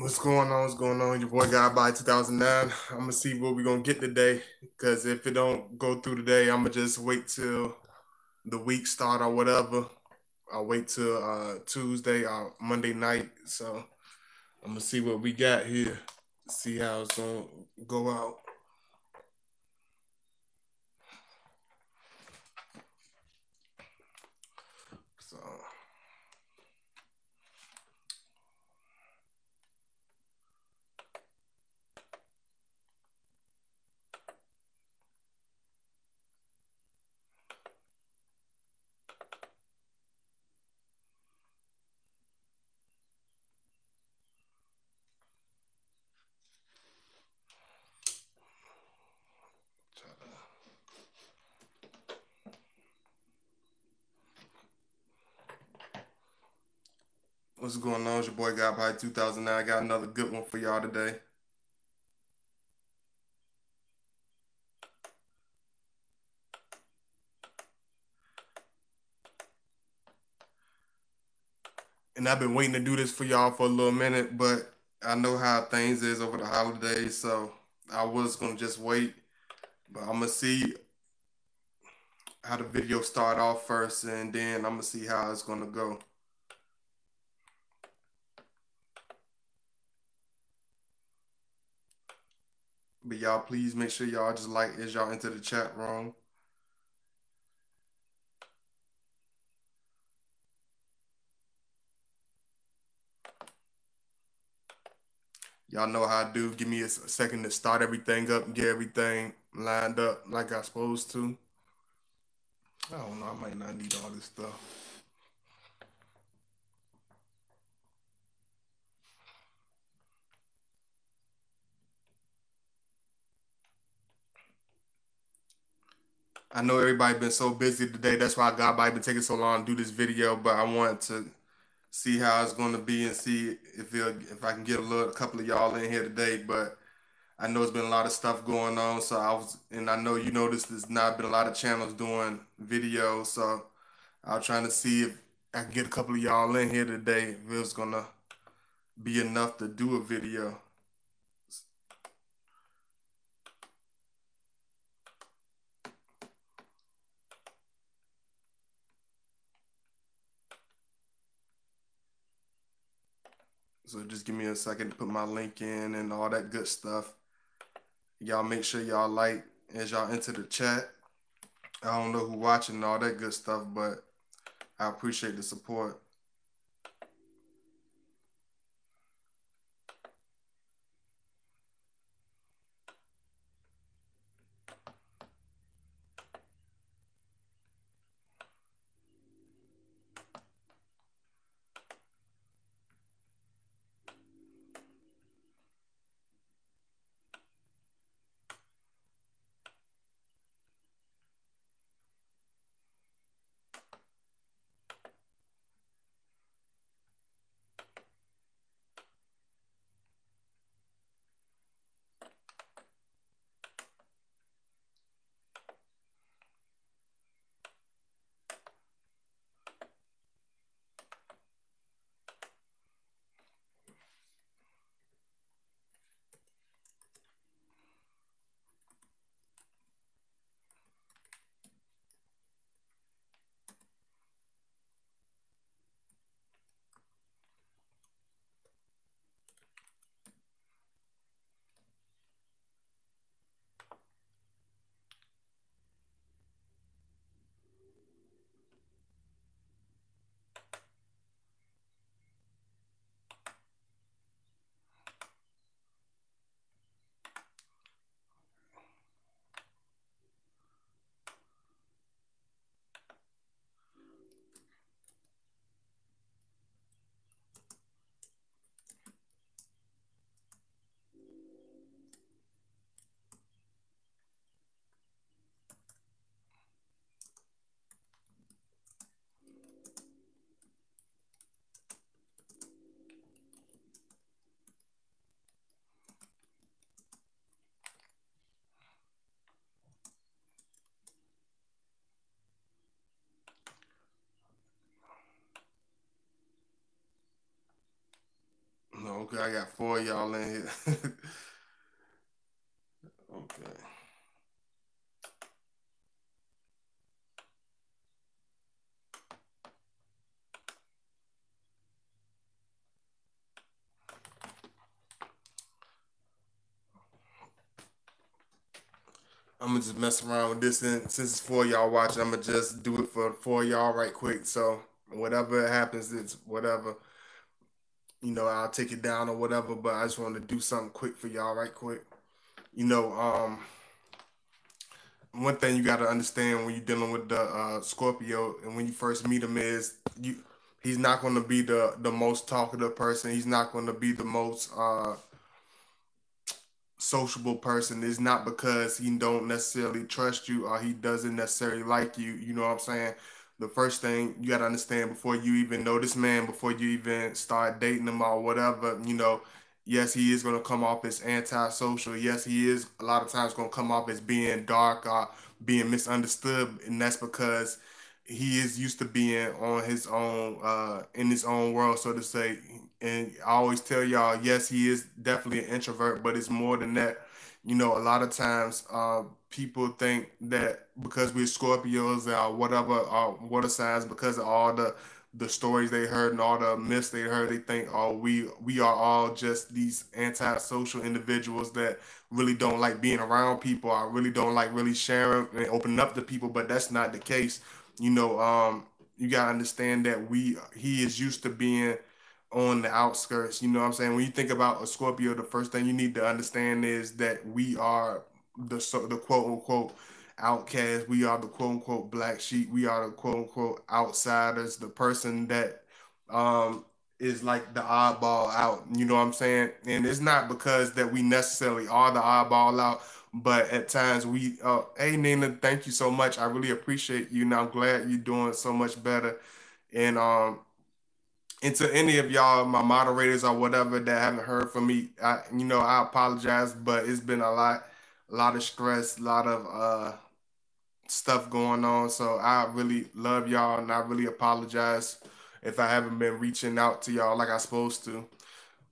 What's going on? What's going on? Your boy Godbody 2009. I'm gonna see what we're gonna get today. Cause if it don't go through today, I'm gonna just wait till the week start or whatever. I'll wait till uh, Tuesday or Monday night. So I'm gonna see what we got here. See how it's gonna go out. What's going on? It's your boy Godbody 2009. I got another good one for y'all today. and I've been waiting to do this for y'all for a little minute, but I know how things is over the holidays, so I was gonna just wait. But I'm gonna see how the video start off first, and then I'm gonna see how it's gonna go. But y'all, please make sure y'all just like as y'all enter the chat room. Y'all know how I do. Give me a second to start everything up and get everything lined up like I supposed to. I don't know. I might not need all this stuff. I know everybody been so busy today. That's why God might been taking so long to do this video. But I wanted to see how it's going to be and see if if I can get a little a couple of y'all in here today. But I know it's been a lot of stuff going on. So I was, and I know you noticed there's not been a lot of channels doing videos. So I was trying to see if I can get a couple of y'all in here today. If it was gonna be enough to do a video. So just give me a second to put my link in and all that good stuff. Y'all make sure y'all like as y'all enter the chat. I don't know who watching all that good stuff, but I appreciate the support. Okay, I got four y'all in here. okay. I'm gonna just mess around with this, and since it's for y'all watching, I'm gonna just do it for for y'all right quick. So whatever happens, it's whatever. You know, I'll take it down or whatever. But I just wanted to do something quick for y'all right quick. You know, um, one thing you got to understand when you're dealing with the uh, Scorpio, and when you first meet him, is you he's not going to be the the most talkative person. He's not going to be the most uh, sociable person is not because he don't necessarily trust you or he doesn't necessarily like you. You know what I'm saying? The first thing you got to understand before you even know this man, before you even start dating him or whatever, you know, yes, he is going to come off as antisocial. Yes, he is a lot of times going to come off as being dark or being misunderstood. And that's because he is used to being on his own, uh, in his own world, so to say and I always tell y'all, yes, he is definitely an introvert, but it's more than that. You know, a lot of times uh, people think that because we're Scorpios or whatever, uh, water signs, because of all the the stories they heard and all the myths they heard, they think, oh, we we are all just these antisocial individuals that really don't like being around people. I really don't like really sharing and opening up to people, but that's not the case. You know, um, you gotta understand that we he is used to being on the outskirts. You know what I'm saying? When you think about a Scorpio, the first thing you need to understand is that we are the the quote unquote outcast. We are the quote unquote black sheep. We are the quote unquote outsiders. The person that um, is like the oddball out. You know what I'm saying? And it's not because that we necessarily are the oddball out, but at times we. Uh, hey Nina, thank you so much. I really appreciate you. Now I'm glad you're doing so much better. And um, and to any of y'all, my moderators or whatever that haven't heard from me, I, you know, I apologize, but it's been a lot, a lot of stress, a lot of uh, stuff going on. So I really love y'all, and I really apologize if I haven't been reaching out to y'all like I supposed to.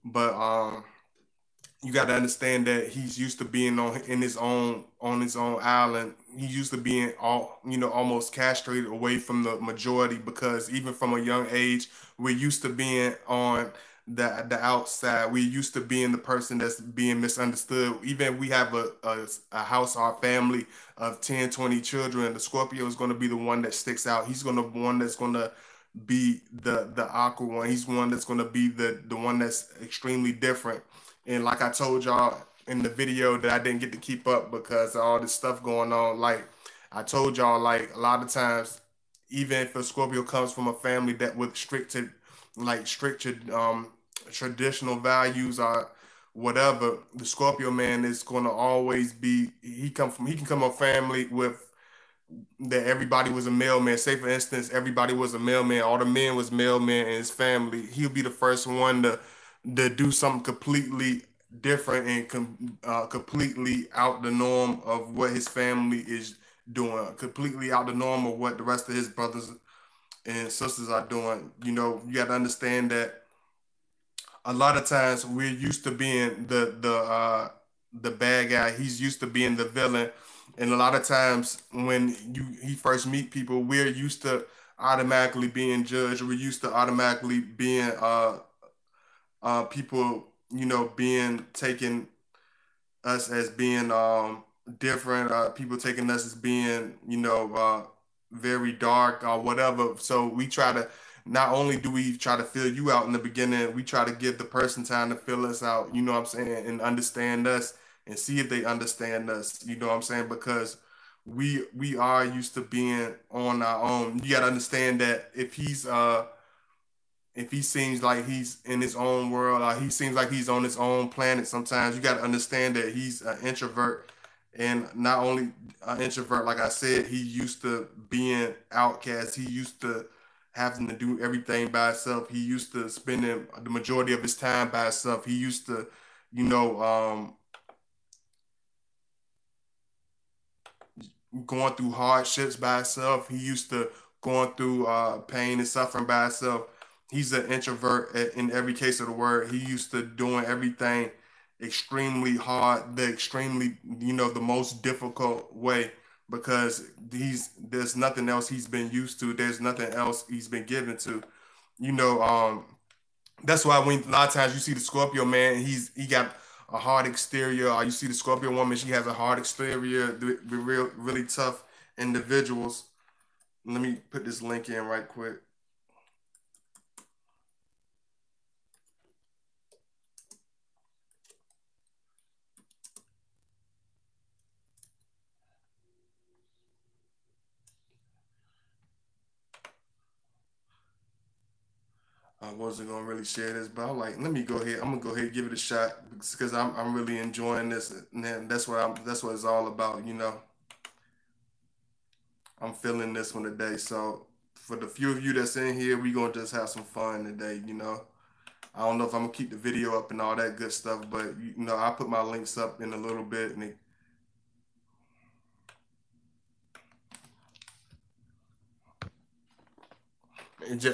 But um, you got to understand that he's used to being on in his own on his own island. He used to being all you know almost castrated away from the majority because even from a young age, we're used to being on the the outside. We're used to being the person that's being misunderstood. Even we have a, a, a house, our family of 10, 20 children. The Scorpio is going to be the one that sticks out. He's going to be one that's going to be the the awkward one. He's one that's going to be the the one that's extremely different and like I told y'all in the video that I didn't get to keep up because all this stuff going on, like I told y'all, like a lot of times, even if a Scorpio comes from a family that with stricted, like stricted um, traditional values or whatever, the Scorpio man is going to always be. He come from. He can come from a family with that everybody was a mailman. Say for instance, everybody was a mailman. All the men was mailman in his family. He'll be the first one to to do something completely different and com- uh, completely out the norm of what his family is doing, completely out the norm of what the rest of his brothers and sisters are doing. You know, you got to understand that a lot of times we're used to being the the uh, the bad guy. He's used to being the villain, and a lot of times when you he first meet people, we're used to automatically being judged. We're used to automatically being uh, uh, people, you know, being taking us as being um, different, uh, people taking us as being, you know, uh, very dark or whatever. So we try to not only do we try to fill you out in the beginning, we try to give the person time to fill us out, you know what I'm saying, and understand us and see if they understand us, you know what I'm saying? Because we we are used to being on our own. You gotta understand that if he's uh if he seems like he's in his own world or he seems like he's on his own planet sometimes you got to understand that he's an introvert. And not only an introvert like i said he used to being outcast. He used to having to do everything by himself. He used to spending the majority of his time by himself. He used to you know um, going through hardships by himself. He used to going through uh, pain and suffering by himself he's an introvert in every case of the word. He used to doing everything extremely hard, the extremely, you know, the most difficult way because he's there's nothing else he's been used to. There's nothing else he's been given to. You know, um, that's why when a lot of times you see the Scorpio man, he's he got a hard exterior. Or you see the Scorpio woman, she has a hard exterior. The, the real really tough individuals. Let me put this link in right quick. I wasn't gonna really share this, but I'm like, let me go ahead. I'm gonna go ahead and give it a shot because I'm I'm really enjoying this, and that's what I'm that's what it's all about, you know. I'm feeling this one today. So for the few of you that's in here, we gonna just have some fun today, you know. I don't know if I'm gonna keep the video up and all that good stuff, but you know, I'll put my links up in a little bit and it,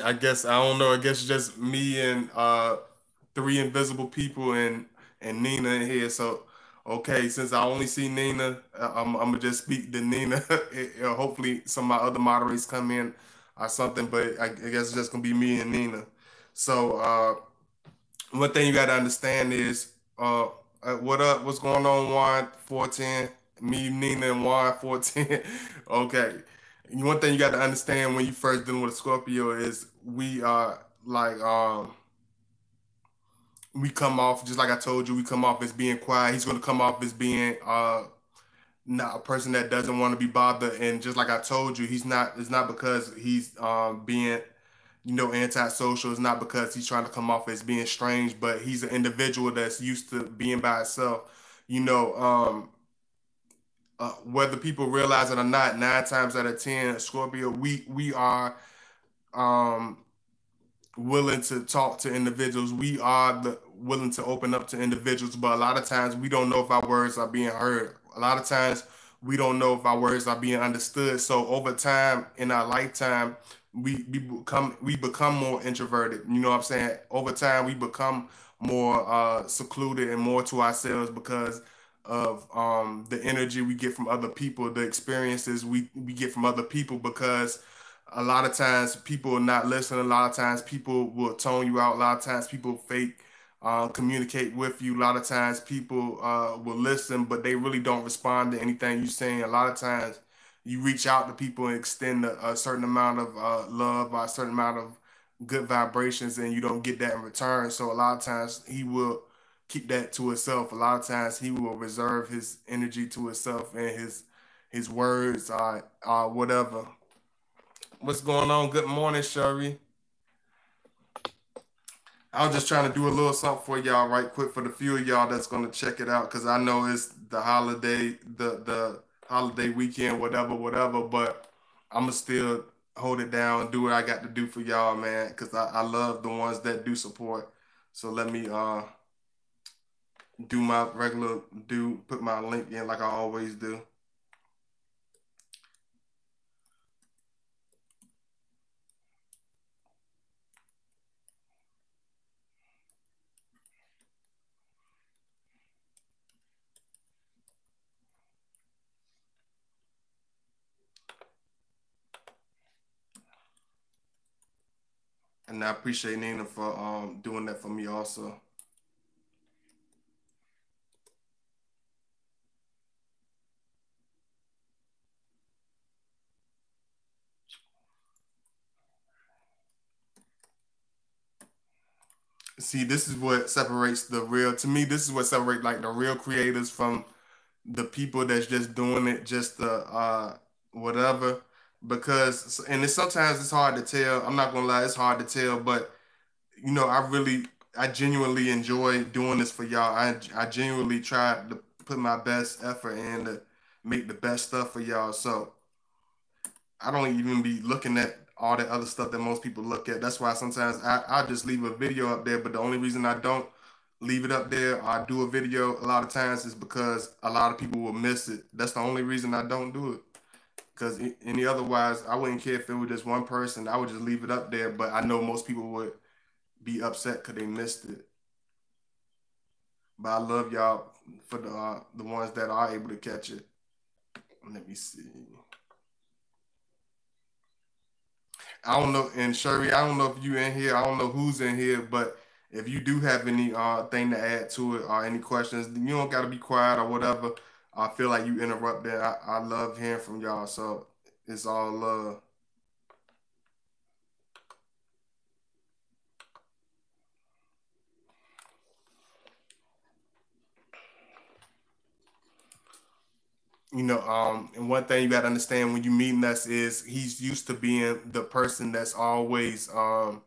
I guess I don't know. I guess just me and uh, three invisible people and and Nina in here. So okay, since I only see Nina, uh, I'm, I'm gonna just speak to Nina. Hopefully, some of my other moderators come in or something. But I, I guess it's just gonna be me and Nina. So uh, one thing you got to understand is uh, uh, what up? What's going on? Juan four ten. Me, Nina, and Juan four ten. okay one thing you got to understand when you first dealing with a Scorpio is we are like um we come off just like I told you, we come off as being quiet. He's gonna come off as being uh not a person that doesn't want to be bothered. And just like I told you, he's not it's not because he's um being you know antisocial, it's not because he's trying to come off as being strange, but he's an individual that's used to being by himself. You know, um uh, whether people realize it or not, nine times out of ten, Scorpio, we we are um, willing to talk to individuals. We are the, willing to open up to individuals, but a lot of times we don't know if our words are being heard. A lot of times we don't know if our words are being understood. So over time in our lifetime, we, we become we become more introverted. You know what I'm saying? Over time, we become more uh, secluded and more to ourselves because of um, the energy we get from other people, the experiences we, we get from other people, because a lot of times people are not listening. A lot of times people will tone you out. A lot of times people fake uh, communicate with you. A lot of times people uh, will listen, but they really don't respond to anything you're saying. A lot of times you reach out to people and extend a, a certain amount of uh, love or a certain amount of good vibrations, and you don't get that in return. So a lot of times he will keep that to himself. A lot of times he will reserve his energy to himself and his his words or uh, whatever. What's going on? Good morning, Sherry. I was just trying to do a little something for y'all right quick for the few of y'all that's gonna check it out because I know it's the holiday, the the holiday weekend, whatever, whatever. But I'ma still hold it down, do what I got to do for y'all, man. Because I, I love the ones that do support. So let me uh do my regular do put my link in like I always do. And I appreciate Nina for um, doing that for me also. See this is what separates the real to me this is what separates like the real creators from the people that's just doing it just the uh whatever. Because and it's sometimes it's hard to tell. I'm not gonna lie it's hard to tell but you know i really i genuinely enjoy doing this for y'all. I i genuinely try to put my best effort in to make the best stuff for y'all. So i don't even be looking at all that other stuff that most people look at. That's why sometimes I, I just leave a video up there. But the only reason I don't leave it up there or do a video a lot of times is because a lot of people will miss it. That's the only reason I don't do it. Because any otherwise, I wouldn't care if it was just one person. I would just leave it up there. But I know most people would be upset because they missed it. But I love y'all for the uh, the ones that are able to catch it. Let me see. I don't know, and Sherry, I don't know if you in here. I don't know who's in here, but if you do have any uh thing to add to it or any questions, you don't got to be quiet or whatever. I feel like you interrupted. I, I love hearing from y'all, so it's all love. You know, um, and one thing you got to understand when you meeting us is he's used to being the person that's always, um,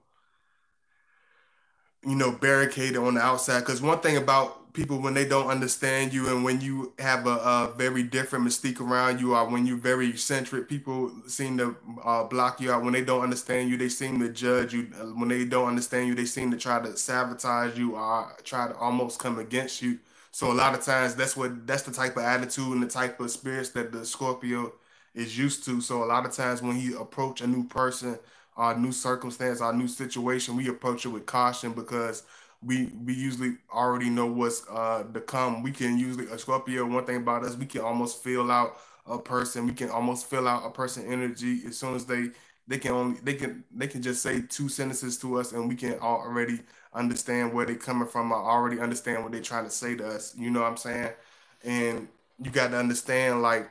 you know, barricaded on the outside. Because one thing about people when they don't understand you and when you have a, a very different mystique around you, or when you're very eccentric, people seem to uh, block you out. When they don't understand you, they seem to judge you. When they don't understand you, they seem to try to sabotage you or try to almost come against you so a lot of times that's what that's the type of attitude and the type of spirits that the Scorpio is used to. So a lot of times when he approach a new person, our new circumstance, our new situation, we approach it with caution because we we usually already know what's uh to come. We can usually a Scorpio. One thing about us, we can almost feel out a person. We can almost feel out a person energy as soon as they they can only they can they can just say two sentences to us and we can already understand where they're coming from. I already understand what they're trying to say to us. You know what I'm saying? And you got to understand, like,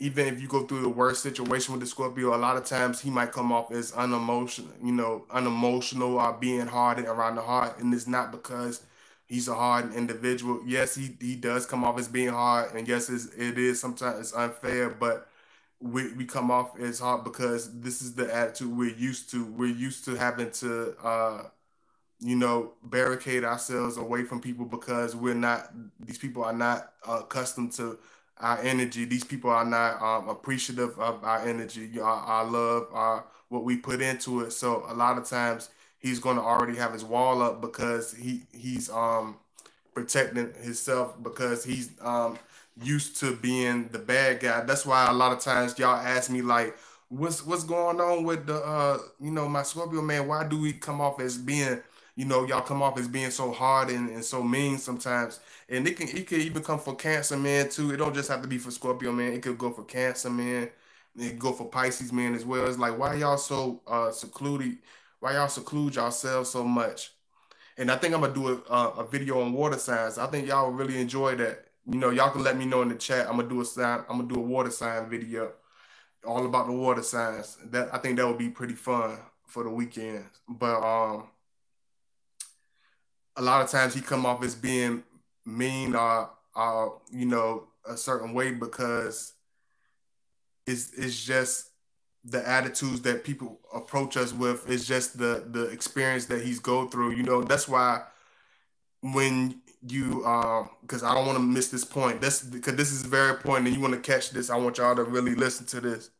even if you go through the worst situation with the Scorpio, a lot of times he might come off as unemotional, you know, unemotional or being hardened around the heart. And it's not because he's a hard individual. Yes, he, he does come off as being hard. And yes, it's, it is sometimes it's unfair, but we, we come off as hard because this is the attitude we're used to. We're used to having to uh, you know, barricade ourselves away from people because we're not, these people are not uh, accustomed to our energy. These people are not um, appreciative of our energy, our, our love, our, what we put into it. So a lot of times he's going to already have his wall up because he he's um, protecting himself because he's um, used to being the bad guy. That's why a lot of times y'all ask me like, what's what's going on with the uh, you know my Scorpio man? Why do we come off as being you know, y'all come off as being so hard and, and so mean sometimes. And it can it could even come for Cancer man too. It don't just have to be for Scorpio man. It could go for Cancer man. It could go for Pisces man as well. It's like why y'all so uh secluded? Why y'all seclude yourselves so much? And I think I'm gonna do a, a video on water signs. I think y'all will really enjoy that. You know, y'all can let me know in the chat. I'm gonna do a sign. I'm gonna do a water sign video, all about the water signs. That I think that would be pretty fun for the weekend. But um, a lot of times he come off as being mean or, or you know a certain way because it's it's just the attitudes that people approach us with. Is just the the experience that he's go through you know. That's why when you uh, because i don't want to miss this point. That's because this is very important and you want to catch this. I want y'all to really listen to this.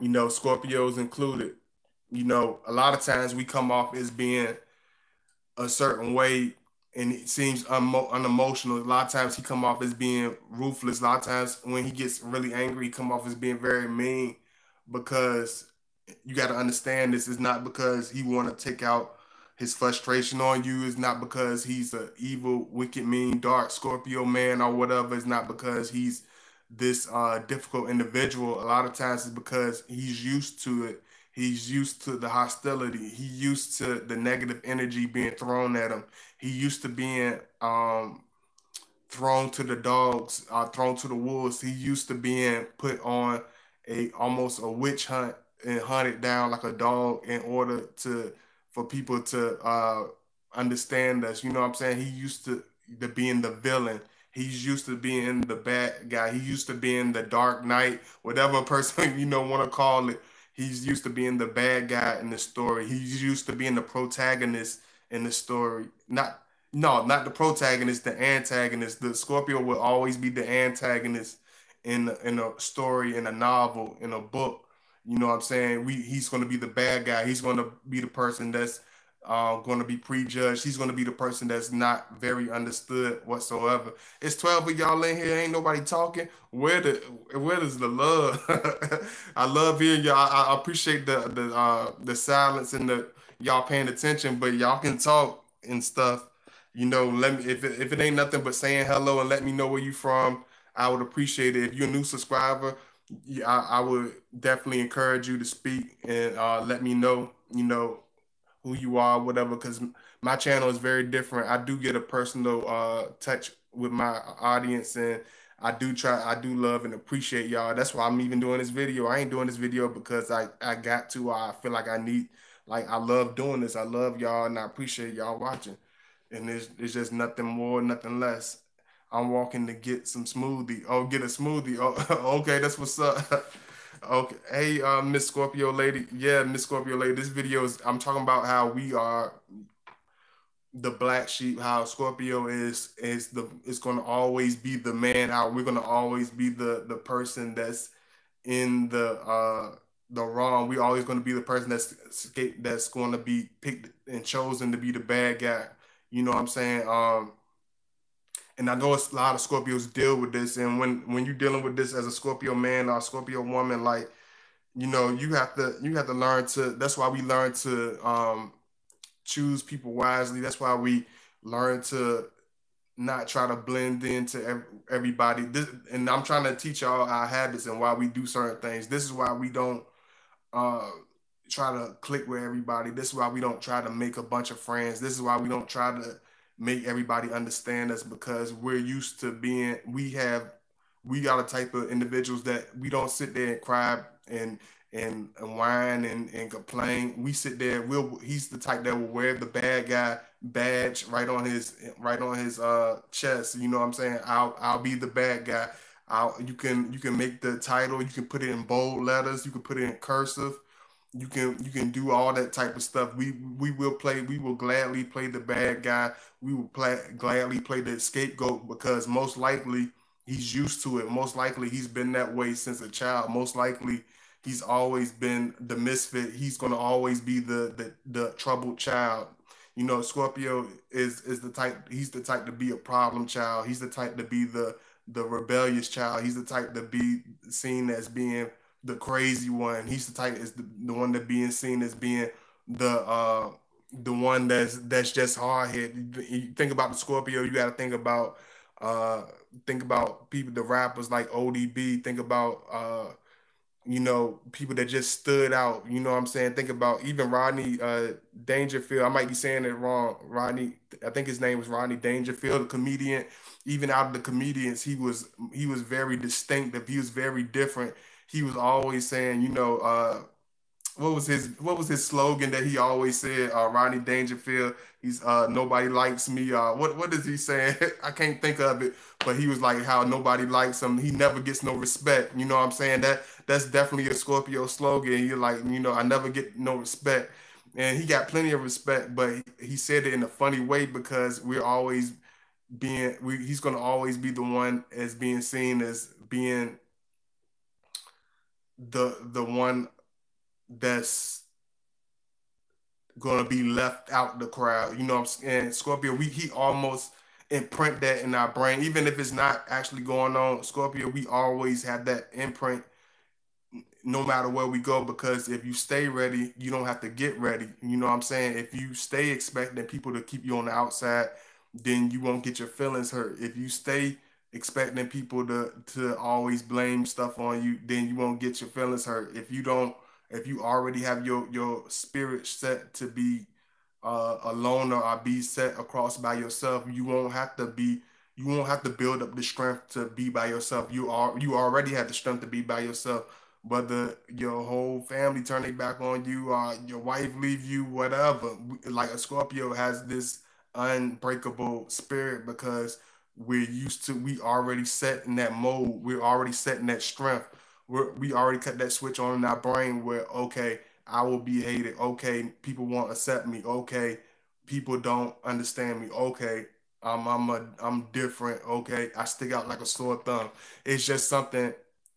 You know scorpios included. You know a lot of times we come off as being a certain way and it seems unemotional. A lot of times he come off as being ruthless. A lot of times when he gets really angry, he come off as being very mean because you got to understand this is not because he want to take out his frustration on you. It's not because he's a evil, wicked, mean, dark Scorpio man or whatever. It's not because he's this uh, difficult individual. A lot of times it's because he's used to it He's used to the hostility. He used to the negative energy being thrown at him. He used to being um, thrown to the dogs, uh, thrown to the wolves. He used to being put on a almost a witch hunt and hunted down like a dog in order to for people to uh, understand us. You know what I'm saying? He used to to being the villain. He's used to being the bad guy. He used to being the dark knight, whatever person you know want to call it. He's used to being the bad guy in the story. He's used to being the protagonist in the story. Not no, not the protagonist, the antagonist. The Scorpio will always be the antagonist in in a story, in a novel, in a book. You know what I'm saying? We he's going to be the bad guy. He's going to be the person that's uh, going to be prejudged. He's going to be the person that's not very understood whatsoever. It's 12 of y'all in here. Ain't nobody talking. Where the where is the love? I love hearing y'all. I, appreciate the the uh, the silence and the y'all paying attention, but y'all can talk and stuff. You know, let me if it, if it ain't nothing but saying hello and let me know where you from. I would appreciate it. If you're a new subscriber, I, I would definitely encourage you to speak and uh, let me know. You know who you are, whatever, because my channel is very different. I do get a personal uh, touch with my audience, and I do try, I do love and appreciate y'all. That's why I'm even doing this video. I ain't doing this video because I I got to. I feel like I need, like I love doing this. I love y'all, and I appreciate y'all watching. And it's it's just nothing more, nothing less. I'm walking to get some smoothie. Oh, get a smoothie. Oh, okay, that's what's up. Okay. Hey, uh, Miss Scorpio lady. Yeah, Miss Scorpio lady. This video is I'm talking about how we are the black sheep, how Scorpio is is the is gonna always be the man, how we're gonna always be the the person that's in the uh the wrong. We always gonna be the person that's that's gonna be picked and chosen to be the bad guy. You know what I'm saying? Um and I know a lot of Scorpios deal with this. And when when you're dealing with this as a Scorpio man or a Scorpio woman, like you know, you have to you have to learn to. That's why we learn to um, choose people wisely. That's why we learn to not try to blend into everybody. This, and I'm trying to teach y'all our habits and why we do certain things. This is why we don't uh, try to click with everybody. This is why we don't try to make a bunch of friends. This is why we don't try to make everybody understand us because we're used to being we have we got a type of individuals that we don't sit there and cry and and, and whine and, and complain. We sit there. We'll he's the type that will wear the bad guy badge right on his right on his uh chest. You know what I'm saying? I'll I'll be the bad guy. I'll you can you can make the title. You can put it in bold letters. You can put it in cursive you can you can do all that type of stuff. We we will play. We will gladly play the bad guy. We will play gladly play the scapegoat because most likely he's used to it. Most likely he's been that way since a child. Most likely he's always been the misfit. He's gonna always be the the, the troubled child. You know, Scorpio is is the type. He's the type to be a problem child. He's the type to be the the rebellious child. He's the type to be seen as being the crazy one. He's the type is the, the one that being seen as being the uh the one that's that's just hard hit. You think about the Scorpio, you got to think about uh think about people the rappers like ODB, think about uh you know, people that just stood out, you know what I'm saying? Think about even Rodney uh Dangerfield. I might be saying it wrong. Rodney, I think his name was Rodney Dangerfield, the comedian. Even out of the comedians, he was he was very distinctive. He was very different he was always saying, you know, uh, what was his what was his slogan that he always said? Uh, Ronnie Dangerfield. He's uh, nobody likes me. Uh, what what is he saying? I can't think of it, but he was like how nobody likes him. He never gets no respect. You know what I'm saying? That that's definitely a Scorpio slogan. You're like, you know, I never get no respect, and he got plenty of respect, but he said it in a funny way because we're always being we, he's going to always be the one as being seen as being the the one that's gonna be left out the crowd. You know what I'm saying? Scorpio, we he almost imprint that in our brain, even if it's not actually going on. Scorpio, we always have that imprint no matter where we go because if you stay ready, you don't have to get ready. You know what I'm saying? If you stay expecting people to keep you on the outside, then you won't get your feelings hurt. If you stay expecting people to to always blame stuff on you, then you won't get your feelings hurt. If you don't, if you already have your your spirit set to be uh, a loner or be set across by yourself, you won't have to be. You won't have to build up the strength to be by yourself. You are you already have the strength to be by yourself. Whether your whole family turn back on you, or your wife leave you, whatever. Like a Scorpio has this unbreakable spirit because we're used to we already set in that mode. We're already set in that strength. We're, we already cut that switch on in our brain where okay i will be hated. Okay people won't accept me. Okay people don't understand me. Okay i'm i'm a, i'm different. Okay i stick out like a sore thumb. It's just something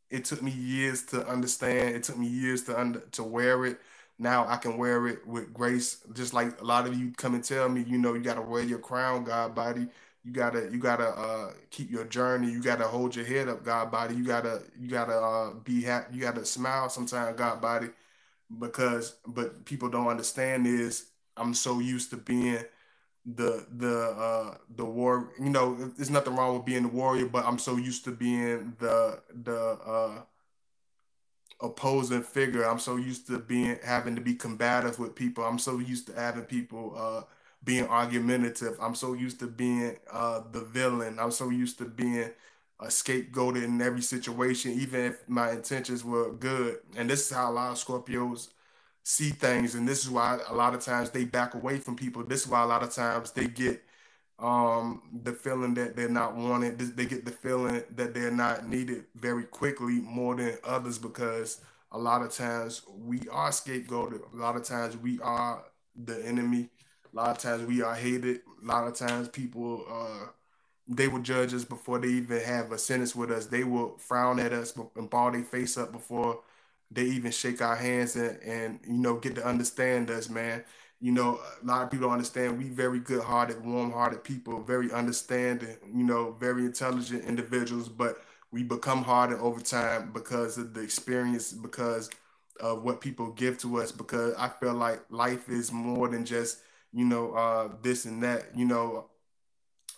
it took me years to understand. It took me years to under to wear it. Now I can wear it with grace, just like a lot of you come and tell me, you know, you got to wear your crown, God body you gotta you gotta uh, keep your journey. You gotta hold your head up, God body. You gotta you gotta uh, be happy. You gotta smile sometimes, God body, because but people don't understand is I'm so used to being the the uh the war you know there's nothing wrong with being the warrior but i'm so used to being the the uh opposing figure i'm so used to being having to be combative with people i'm so used to having people uh being argumentative. I'm so used to being uh the villain. I'm so used to being a scapegoat in every situation even if my intentions were good. And this is how a lot of scorpios see things. And this is why a lot of times they back away from people. This is why a lot of times they get um, the feeling that they're not wanted. They get the feeling that they're not needed very quickly more than others because a lot of times we are scapegoated. A lot of times we are the enemy a lot of times we are hated a lot of times people uh, they will judge us before they even have a sentence with us they will frown at us and ball their face up before they even shake our hands and, and you know get to understand us, man. You know, a lot of people don't understand. We very good-hearted, warm-hearted people, very understanding. You know, very intelligent individuals, but we become harder over time because of the experience, because of what people give to us. Because I feel like life is more than just you know uh, this and that. You know,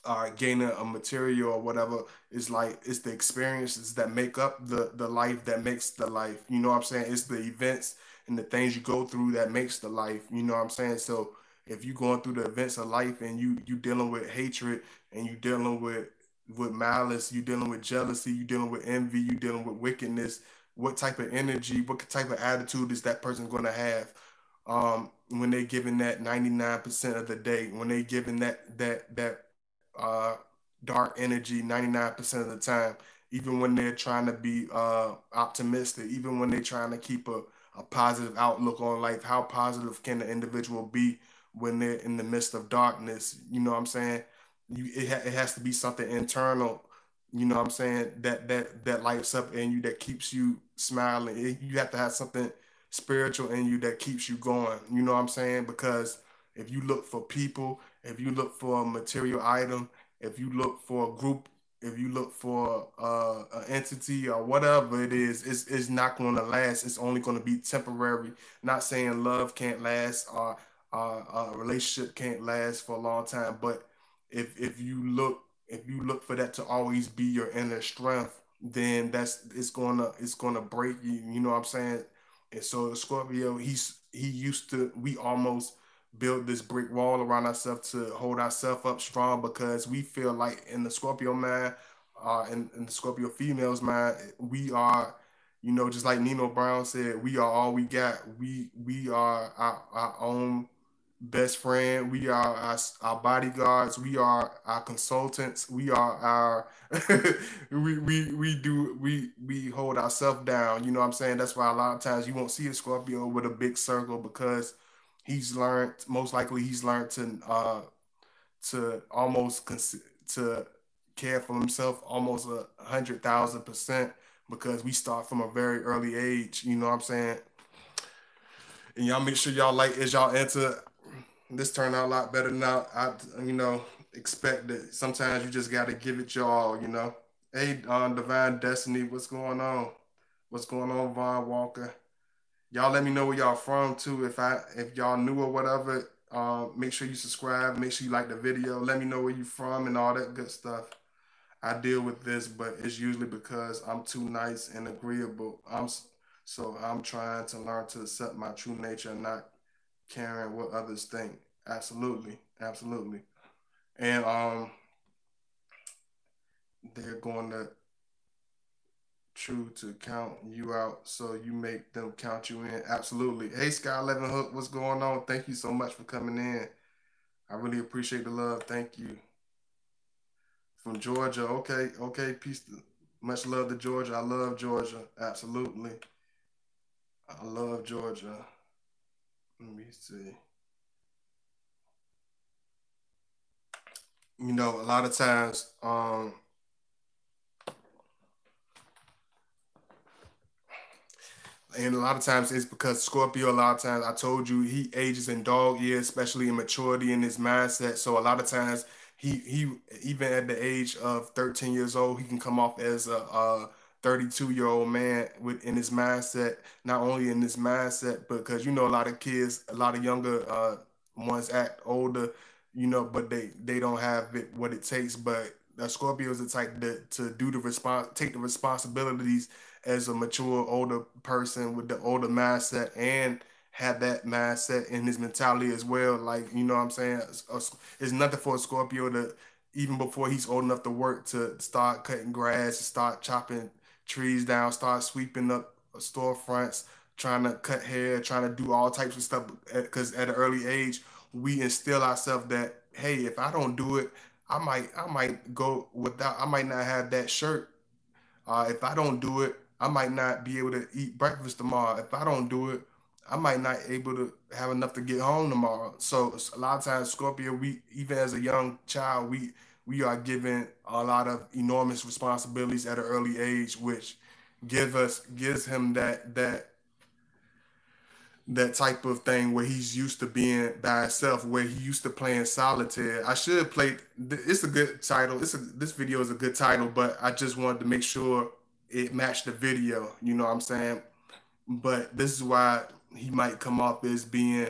uh, gaining a material or whatever is like it's the experiences that make up the the life that makes the life. You know what i'm saying? It's the events and the things you go through that makes the life. You know what i'm saying? So if you're going through the events of life and you you dealing with hatred and you dealing with with malice you dealing with jealousy you dealing with envy you dealing with wickedness what type of energy what type of attitude is that person going to have um when they're giving that 99% of the day when they're giving that that that uh, dark energy 99% of the time, even when they're trying to be uh, optimistic, even when they're trying to keep a, a positive outlook on life. How positive can the individual be when they're in the midst of darkness? You know what I'm saying? You, it, ha- it has to be something internal. You know what I'm saying? That that that lights up in you, that keeps you smiling. It, you have to have something spiritual in you that keeps you going. You know what I'm saying? Because if you look for people, if you look for a material item, if you look for a group, if you look for uh, an entity or whatever it is, it's, it's not going to last. It's only going to be temporary. Not saying love can't last or uh, a relationship can't last for a long time, but if if you look if you look for that to always be your inner strength, then that's it's gonna it's gonna break you. You know what I'm saying? And so Scorpio, he's he used to we almost build this brick wall around ourselves to hold ourselves up strong because we feel like in the Scorpio man, uh, in, in the Scorpio females man, we are, you know, just like Nino Brown said, we are all we got. We we are our, our own best friend. We are our, our bodyguards. We are our consultants. We are our we, we we do we we hold ourselves down. You know what I'm saying? That's why a lot of times you won't see a Scorpio with a big circle because he's learned most likely he's learned to uh to almost cons- to care for himself almost a hundred thousand percent because we start from a very early age you know what i'm saying and y'all make sure y'all like as y'all enter this turned out a lot better than I, you know expected sometimes you just got to give it y'all you know hey uh, divine destiny what's going on what's going on vaughn walker y'all let me know where y'all from too. If I if y'all new or whatever, uh, make sure you subscribe. Make sure you like the video. Let me know where you from and all that good stuff. I deal with this, but it's usually because I'm too nice and agreeable. I'm so I'm trying to learn to accept my true nature and not caring what others think. Absolutely, absolutely. And um, they're going to true to count you out so you make them count you in. Absolutely. Hey, Sky 11 Hook, what's going on? Thank you so much for coming in. I really appreciate the love. Thank you. From Georgia. Okay. Okay. Peace. To, much love to Georgia. I love Georgia. Absolutely. I love Georgia. Let me see. You know, a lot of times, um, and a lot of times it's because Scorpio. A lot of times, I told you he ages in dog years, especially in maturity in his mindset. So a lot of times, he he even at the age of 13 years old, he can come off as a, a 32 year old man with in his mindset. Not only in his mindset, because you know a lot of kids, a lot of younger uh, ones act older, you know, but they they don't have it what it takes. But a Scorpio is the type that to do the response, take the responsibilities as a mature older person with the older mindset and have that mindset in his mentality as well. Like, you know what I'm saying? It's, it's nothing for a Scorpio to, even before he's old enough to work, to start cutting grass, start chopping trees down, start sweeping up storefronts, trying to cut hair, trying to do all types of stuff. Because at an early age, we instill ourselves that, hey, if I don't do it, I might I might go without I might not have that shirt. Uh, if I don't do it, I might not be able to eat breakfast tomorrow. If I don't do it, I might not able to have enough to get home tomorrow. So a lot of times, Scorpio, we even as a young child, we we are given a lot of enormous responsibilities at an early age, which give us gives him that that that type of thing where he's used to being by himself, where he used to playing solitaire. I should play. It's a good title. It's a this video is a good title, but I just wanted to make sure it matched the video. You know what I'm saying? But this is why he might come off as being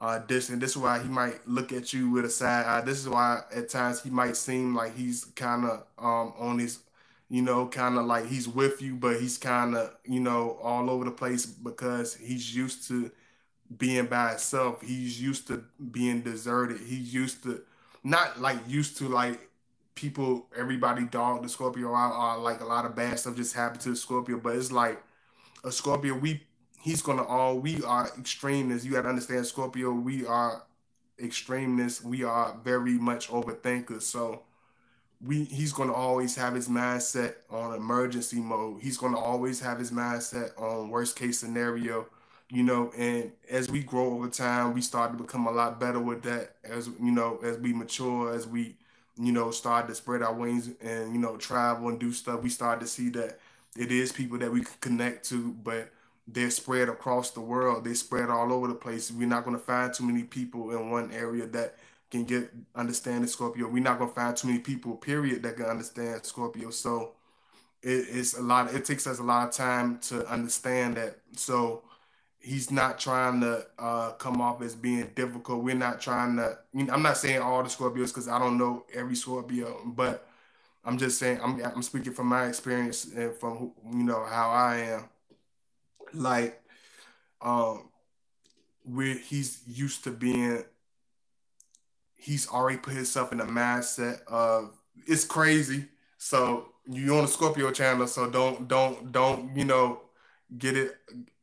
uh. This is why he might look at you with a side eye. This is why at times he might seem like he's kind of um, on his, you know, kind of like he's with you, but he's kind of, you know, all over the place because he's used to being by himself. He's used to being deserted. He's used to not like used to like people, everybody dog the Scorpio out, like a lot of bad stuff just happened to the Scorpio, but it's like a Scorpio, we he's gonna all we are extremists. You gotta understand, Scorpio, we are extremists. We are very much overthinkers. So we he's gonna always have his mindset on emergency mode. He's gonna always have his mindset on worst case scenario. You know, and as we grow over time, we start to become a lot better with that. As you know, as we mature, as we you know start to spread our wings and you know travel and do stuff, we start to see that it is people that we can connect to, but they're spread across the world. They spread all over the place. We're not going to find too many people in one area that can get understand the Scorpio. We're not going to find too many people, period, that can understand Scorpio. So it, it's a lot. it takes us a lot of time to understand that. So he's not trying to uh, come off as being difficult. We're not trying to. You know, I'm not saying all the Scorpios because I don't know every Scorpio, but I'm just saying I'm I'm speaking from my experience and from you know how I am like um where he's used to being he's already put himself in a mindset of it's crazy. So you on the Scorpio channel, so don't don't don't you know get it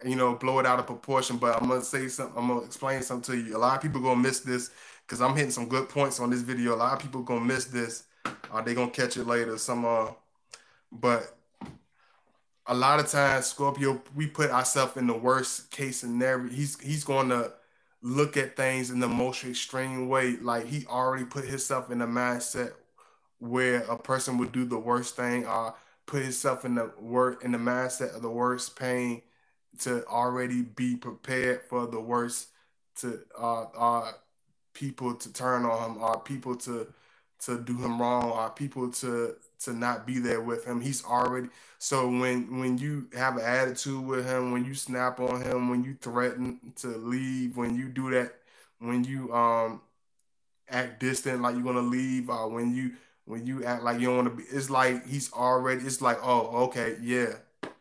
you know blow it out of proportion. But I'm gonna say something. I'm gonna explain something to you. A lot of people gonna miss this because I'm hitting some good points on this video. A lot of people gonna miss this. Are uh, they gonna catch it later? Some uh, but a lot of times Scorpio, we put ourselves in the worst case scenario. He's he's going to look at things in the most extreme way. Like he already put himself in a mindset where a person would do the worst thing or put himself in the work in the mindset of the worst pain to already be prepared for the worst to uh, uh people to turn on him or people to to do him wrong or people to to not be there with him. He's already so when when you have an attitude with him, when you snap on him, when you threaten to leave, when you do that, when you um act distant like you're gonna leave, or when you when you act like you don't want to be, it's like he's already. It's like oh okay yeah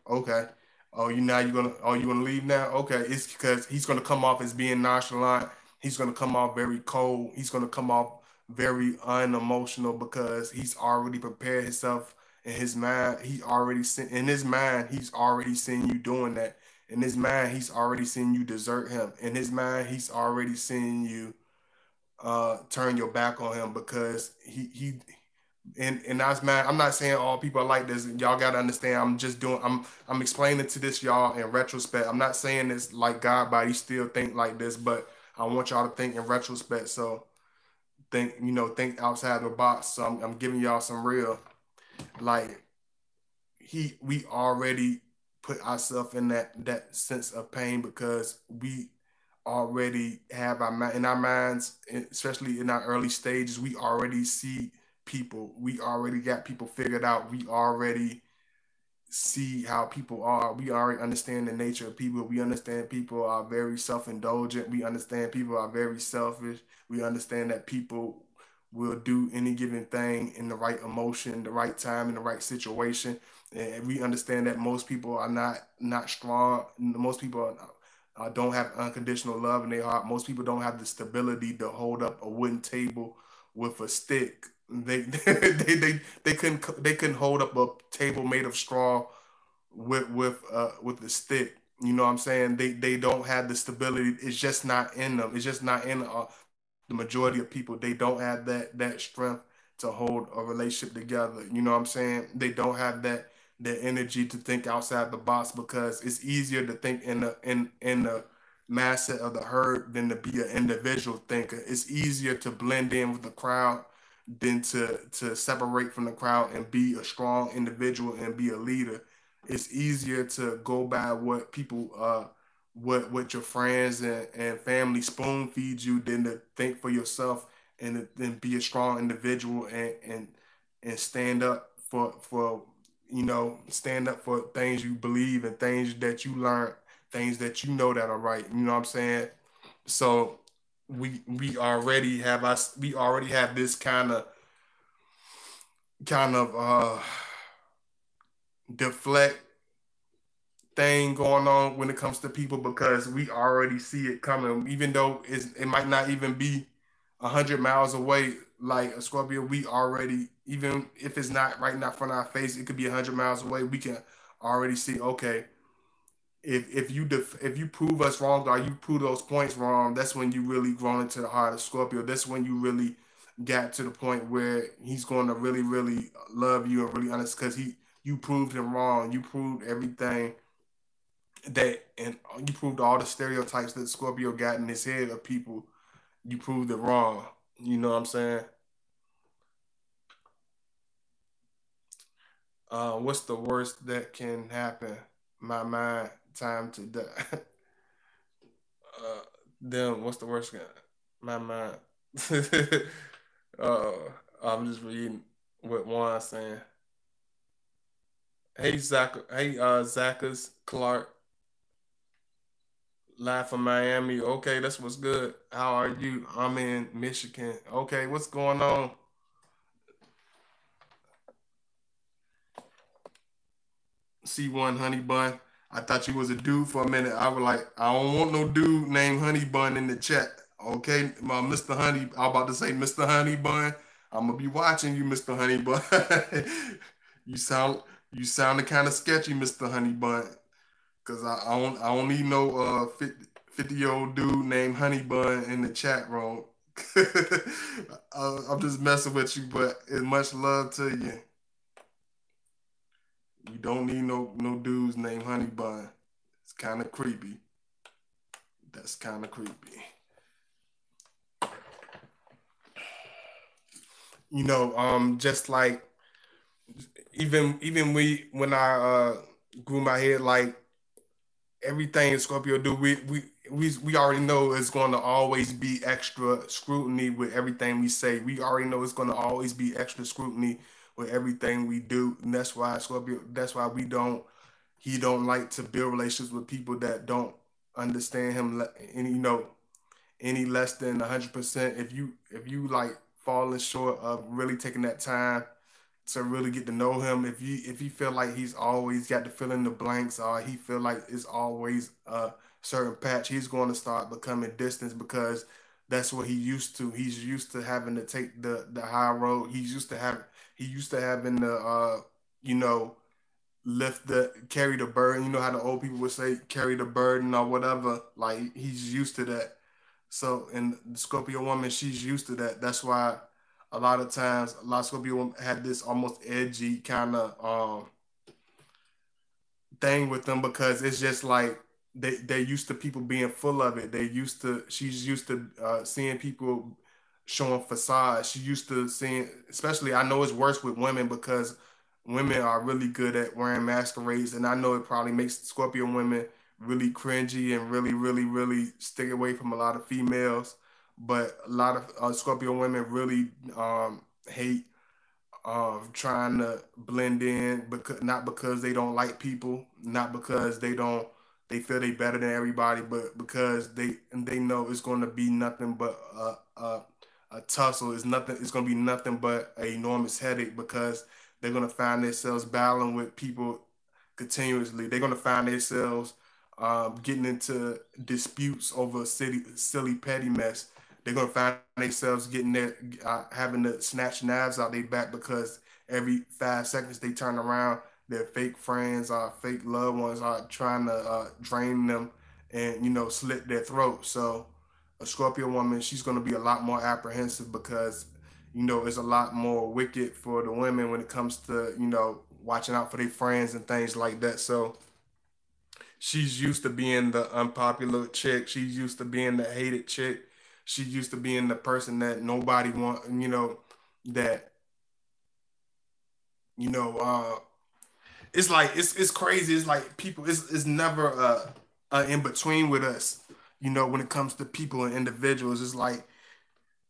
okay oh you now you're gonna oh you gonna leave now okay it's because he's gonna come off as being nonchalant. He's gonna come off very cold. He's gonna come off very unemotional because he's already prepared himself in his mind. He already in his mind, he's already seen you doing that. In his mind, he's already seen you desert him. In his mind, he's already seen you uh turn your back on him because he he and and that's man i'm not saying all people are like this y'all gotta understand i'm just doing i'm i'm explaining to this y'all in retrospect i'm not saying this like god but he still think like this but i want y'all to think in retrospect so think you know think outside the box. So I'm, I'm giving y'all some real like he we already put ourselves in that that sense of pain because we already have our in our minds, especially in our early stages, we already see people. We already got people figured out. We already see how people are. We already understand the nature of people. We understand people are very self-indulgent. We understand people are very selfish. We understand that people will do any given thing in the right emotion, the right time, in the right situation. And we understand that most people are not not strong. Most people uh, don't have unconditional love in their heart. Most people don't have the stability to hold up a wooden table with a stick they they they they couldn't they couldn't hold up a table made of straw with with uh with the stick. You know what I'm saying? They they don't have the stability. It's just not in them. It's just not in uh, the majority of people. They don't have that that strength to hold a relationship together. You know what I'm saying? They don't have that the energy to think outside the box because it's easier to think in the in in the mass of the herd than to be an individual thinker. It's easier to blend in with the crowd than to to separate from the crowd and be a strong individual and be a leader. It's easier to go by what people uh what what your friends and, and family spoon feed you than to think for yourself and then be a strong individual and and and stand up for for you know stand up for things you believe and things that you learn things that you know that are right you know what i'm saying? So we we already have us we already have this kind of kind of uh deflect thing going on when it comes to people because we already see it coming even though it might not even be 100 miles away like a scorpio we already even if it's not right now front of our face it could be 100 miles away we can already see okay if if you def, if you prove us wrong or you prove those points wrong, that's when you really grown into the heart of Scorpio. That's when you really got to the point where he's going to really really love you and really honest because he you proved him wrong. You proved everything that and you proved all the stereotypes that Scorpio got in his head of people. You proved it wrong. You know what I'm saying? Uh, what's the worst that can happen? My mind time to die. uh, then what's the worst? My mind. uh, I'm just reading what Juan saying. Hey Zach, hey uh Clark, live from Miami. Okay, that's what's good. How are you? I'm in Michigan. Okay, what's going on? C1 Honey Bun. I thought you was a dude for a minute. I was like, I don't want no dude named Honey Bun in the chat. Okay, my Mr. Honey. I'm about to say Mr. Honey Bun. I'm gonna be watching you, Mr. Honey Bun. you sound you sounded kind of sketchy, Mr. Honey Bun. Cause I, I don't I don't need no uh 50, 50 year old dude named Honey Bun in the chat room. uh, I'm just messing with you, but it's much love to you. You don't need no no dudes named Honey Bun. It's kind of creepy. That's kind of creepy. You know, um, just like even even we when I uh grew my head, like everything Scorpio do, we we we we already know it's going to always be extra scrutiny with everything we say. We already know it's going to always be extra scrutiny with everything we do, and that's why Scorpio. That's why we don't. He don't like to build relationships with people that don't understand him, and you know, any less than hundred percent. If you if you like falling short of really taking that time to really get to know him, if you if you feel like he's always got to fill in the blanks, or he feel like it's always a certain patch, he's going to start becoming distant because that's what he used to. He's used to having to take the the high road. He's used to have he used to having the uh, you know, lift the carry the burden. You know how the old people would say carry the burden or whatever. Like he's used to that. So and the Scorpio woman, she's used to that. That's why a lot of times a lot of Scorpio have this almost edgy kind of um thing with them because it's just like they they're used to people being full of it. They used to she's used to uh, seeing people showing facade. She used to seeing, especially I know it's worse with women because women are really good at wearing masquerades, and I know it probably makes Scorpio women really cringy and really, really, really stick away from a lot of females. But a lot of uh, Scorpio women really um, hate of trying to blend in, because not because they don't like people, not because they don't they feel they better than everybody, but because they they know it's going to be nothing but a, a, a tussle. It's nothing. It's going to be nothing but an enormous headache because they're going to find themselves battling with people continuously. They're going to find themselves um, getting into disputes over silly, silly petty mess. They're to find themselves getting there, uh, having to snatch knives out their back because every five seconds they turn around their fake friends or fake loved ones are trying to uh, drain them and you know slit their throat. So a Scorpio woman, she's going to be a lot more apprehensive because you know it's a lot more wicked for the women when it comes to you know watching out for their friends and things like that. So she's used to being the unpopular chick. She's used to being the hated chick. She's used to being the person that nobody want. You know that you know uh it's like it's it's crazy. It's like people. It's it's never a, a in between with us. You know, when it comes to people and individuals, it's like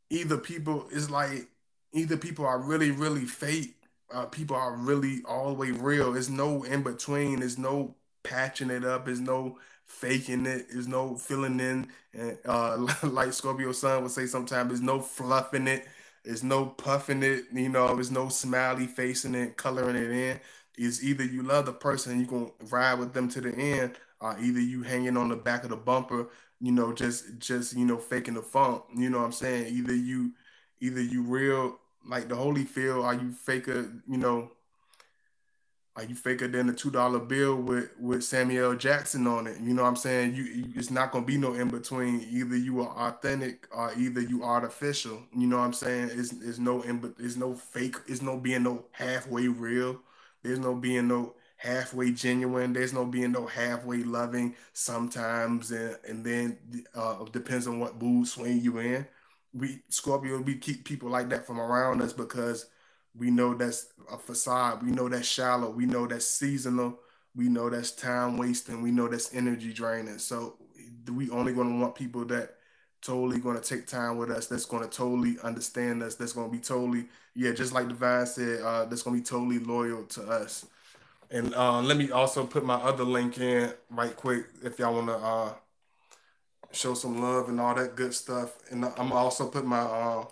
either people. It's like either people are really really fake. Uh, people are really all the way real. There's no in between. There's no patching it up. There's no faking it. There's no filling in. And uh, like Scorpio Sun would say sometimes, there's no fluffing it. There's no puffing it. You know, there's no smiley facing it, coloring it in is either you love the person and you're gonna ride with them to the end, or either you hanging on the back of the bumper, you know, just just you know, faking the funk. You know what I'm saying? Either you either you real like the holy Holyfield, are you faker, you know, are you faker than a two dollar bill with with Samuel Jackson on it? You know what I'm saying? You, it's not gonna be no in between. Either you are authentic or either you artificial. You know what I'm saying? It's, it's no in but it's no fake. It's no being no halfway real. There's no being no halfway genuine. There's no being no halfway loving sometimes, and and then uh, depends on what mood swing you in. We Scorpio, we keep people like that from around us because we know that's a facade. We know that's shallow. We know that's seasonal. We know that's time wasting. We know that's energy draining. So we only going to want people that totally going to take time with us. That's going to totally understand us. That's going to be totally, yeah, just like Divine said, uh, that's going to be totally loyal to us. And uh, let me also put my other link in right quick if y'all want to uh, show some love and all that good stuff. And I'm also put my uh,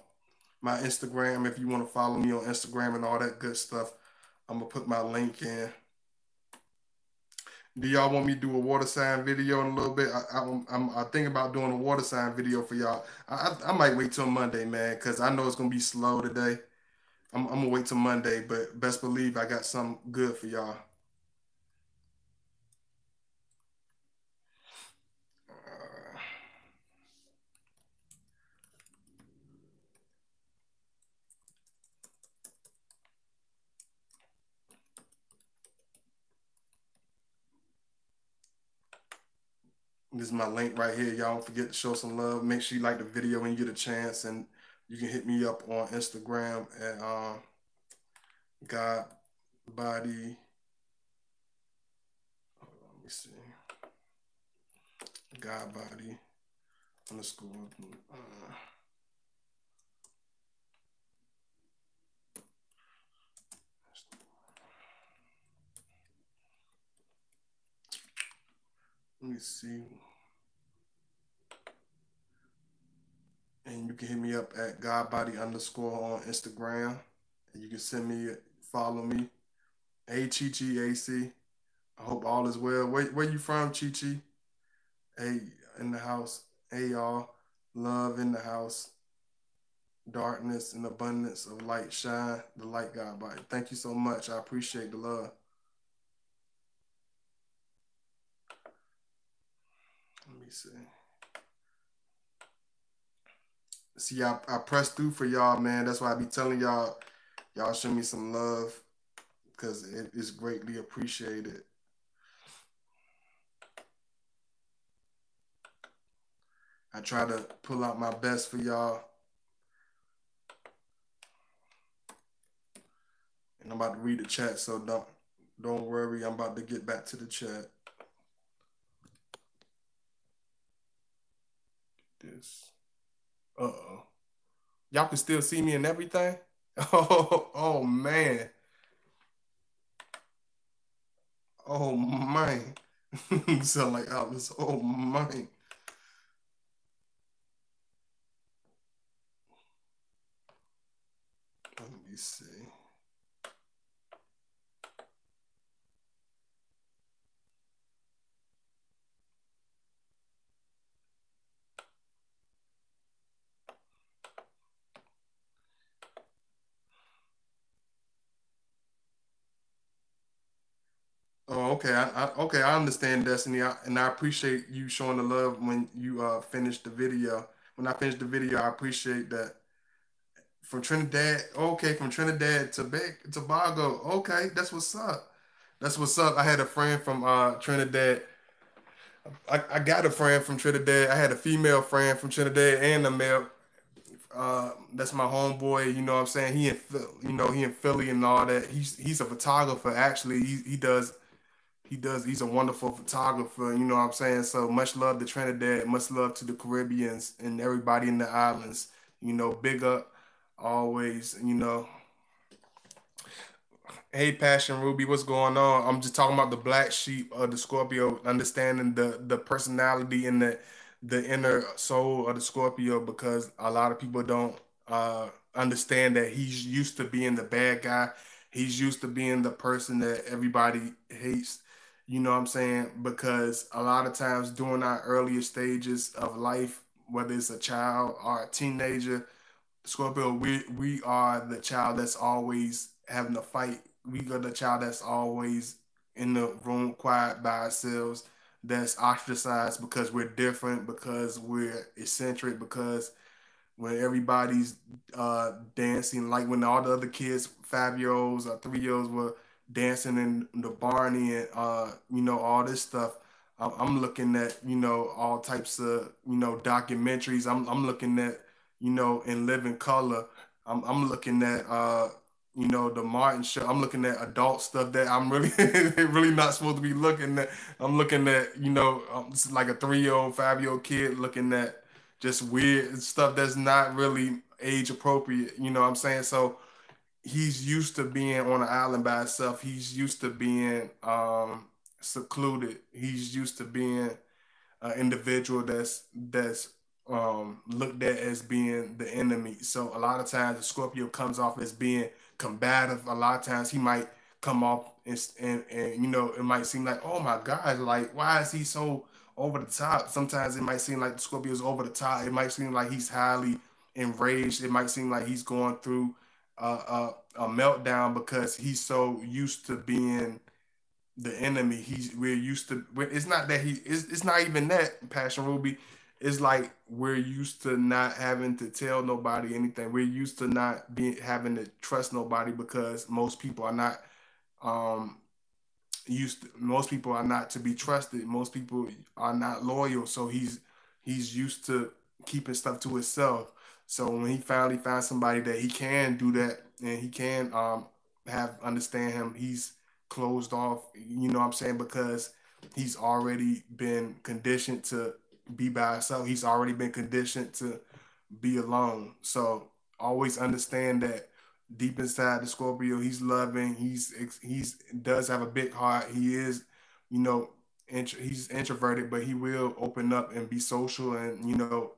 my Instagram if you want to follow me on Instagram and all that good stuff. I'm gonna put my link in. Do y'all want me to do a water sign video in a little bit? I, I, I'm, I think about doing a water sign video for y'all. I, I, I might wait till Monday, man, because I know it's gonna be slow today. I'm, I'm gonna wait till Monday, but best believe I got something good for y'all. This is my link right here. Y'all don't forget to show some love. Make sure you like the video when you get a chance. And you can hit me up on Instagram at uh, God Body. let me see. Godbody underscore. Uh, let me see. And you can hit me up at Godbody underscore on Instagram. And you can send me, follow me. Chi AC. I hope all is well. Where, where you from, Chi Chi? Hey, in the house. Hey, y'all. Love in the house. Darkness and abundance of light shine. The light God body. Thank you so much. I appreciate the love. Let me see see, I, I press through for y'all, man. That's why I be telling y'all, y'all show me some love because it is greatly appreciated. I try to pull out my best for y'all. And I'm about to read the chat, so don't don't worry. I'm about to get back to the chat. This. Uh oh. Y'all can still see me and everything? Oh, oh man. Oh man. sound like Alice. Oh man. Let me see. Oh, okay. I, I okay. I understand Destiny, I, and I appreciate you showing the love when you uh finished the video. When I finished the video, I appreciate that. From Trinidad, okay, from Trinidad to Bec- Tobago, okay, that's what's up. That's what's up. I had a friend from uh Trinidad. I, I got a friend from Trinidad. I had a female friend from Trinidad and a male. Uh, that's my homeboy. You know what I'm saying? He in you know he in Philly and all that. He's he's a photographer. Actually, he he does he does. He's a wonderful photographer. You know what I'm saying? So much love to Trinidad. Much love to the Caribbeans and everybody in the islands. You know, big up always. You know. Hey, Passion Ruby, what's going on? I'm just talking about the black sheep of the Scorpio, understanding the the personality and the the inner soul of the Scorpio because a lot of people don't uh, understand that he's used to being the bad guy. He's used to being the person that everybody hates you know what I'm saying? Because a lot of times during our earlier stages of life, whether it's a child or a teenager, Scorpio, we we are the child that's always having to fight. We are the child that's always in the room quiet by ourselves, that's ostracized because we're different, because we're eccentric, because when everybody's uh, dancing, like when all the other kids, five year olds or three year olds were dancing in the Barney and uh, you know all this stuff. I'm looking at you know all types of you know documentaries. I'm I'm looking at you know in living color. I'm I'm looking at uh you know the Martin show. I'm looking at adult stuff that I'm really really not supposed to be looking at. I'm looking at you know um, like a three year old, five year old kid looking at just weird stuff that's not really age appropriate. You know what I'm saying? So he's used to being on an island by himself. He's used to being um, secluded. He's used to being an individual that's that's um, looked at as being the enemy. So a lot of times the Scorpio comes off as being combative. A lot of times he might come off and, and, and you know it might seem like oh my god like why is he so over the top sometimes it might seem like the scorpio is over the top it might seem like he's highly enraged it might seem like he's going through a, a, a meltdown because he's so used to being the enemy. He's we're used to. It's not that he. It's, it's not even that passion ruby. It's like we're used to not having to tell nobody anything. We're used to not being having to trust nobody because most people are not um used. To, most people are not to be trusted. Most people are not loyal. So he's he's used to keeping stuff to himself. So when he finally finds somebody that he can do that and he can um have understand him, he's closed off, you know what I'm saying? Because he's already been conditioned to be by himself. He's already been conditioned to be alone. So always understand that deep inside the Scorpio, he's loving. He's he's does have a big heart. He is, you know, int- he's introverted, but he will open up and be social and you know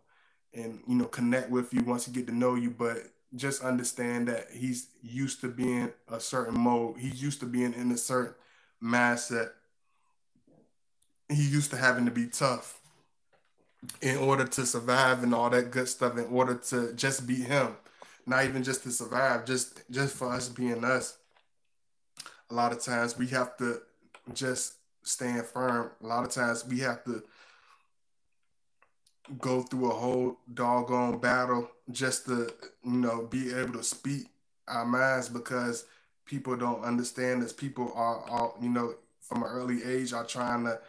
and you know connect with you once he get to know you but just understand that he's used to being a certain mode. He's used to being in a certain mindset. He used to having to be tough in order to survive and all that good stuff in order to just be him. Not even just to survive just just for us being us. A lot of times we have to just stand firm. A lot of times we have to go through a whole doggone battle just to you know be able to speak our minds because people don't understand us. People are, are you know from an early age are trying to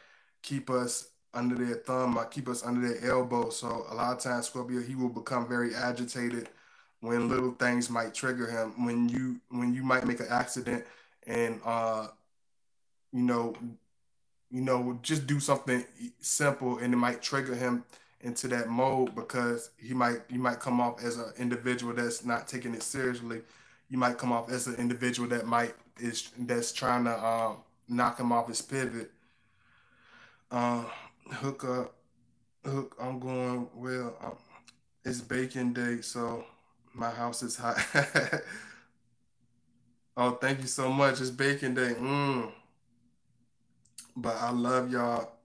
keep us under their thumb or keep us under their elbow. So a lot of times scorpio he will become very agitated when little things might trigger him when you when you might make an accident and uh you know you know just do something simple and it might trigger him into that mode because he might he might come off as an individual that's not taking it seriously. you might come off as an individual that might is that's trying to um, knock him off his pivot. Uh, hook up, hook. I'm going well. Um, it's baking day, so my house is hot. oh, thank you so much. It's baking day. Mm. But I love y'all.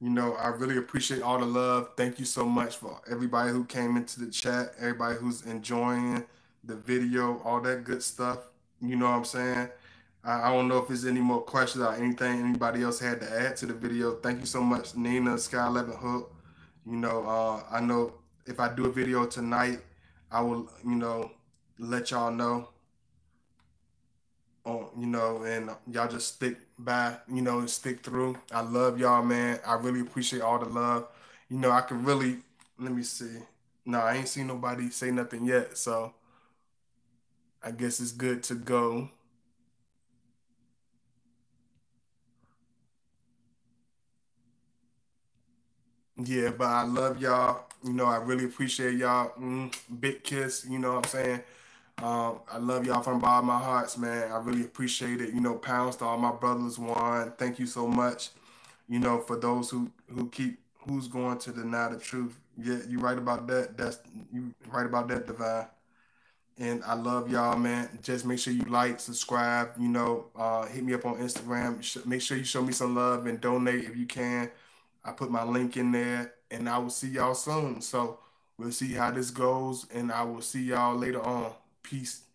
You know, I really appreciate all the love. Thank you so much for everybody who came into the chat, everybody who's enjoying the video, all that good stuff. You know what I'm saying? I, I don't know if there's any more questions or anything anybody else had to add to the video. Thank you so much, Nina, Sky 11 Hook. You know, uh, I know if I do a video tonight, I will, you know, let y'all know. On, you know, and y'all just stick by, you know, stick through. I love y'all, man. I really appreciate all the love. You know, I can really let me see. No, I ain't seen nobody say nothing yet, so I guess it's good to go. Yeah, but I love y'all. You know, I really appreciate y'all. Mm, big kiss. You know what I'm saying? Um, I love y'all from the bottom of my hearts, man. I really appreciate it. You know, pounds to all my brothers. One, thank you so much. You know, for those who who keep who's going to deny the truth. Yeah, you right about that. That's you right about that, divine. And I love y'all, man. Just make sure you like, subscribe. You know, uh, hit me up on Instagram. Make sure you show me some love and donate if you can. I put my link in there, and I will see y'all soon. So we'll see how this goes, and I will see y'all later on. Peace.